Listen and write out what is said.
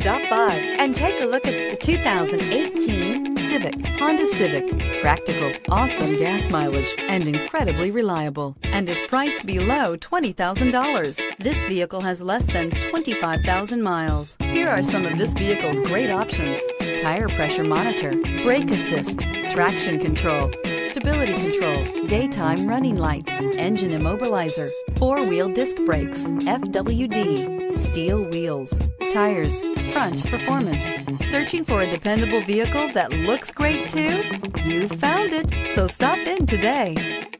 Stop by and take a look at the 2018 Civic, Honda Civic. Practical, awesome gas mileage, and incredibly reliable, and is priced below $20,000. This vehicle has less than 25,000 miles. Here are some of this vehicle's great options. Tire pressure monitor, brake assist, traction control, stability control, daytime running lights, engine immobilizer, four-wheel disc brakes, FWD, steel wheels, tires, front performance. Searching for a dependable vehicle that looks great too? You found it, so stop in today.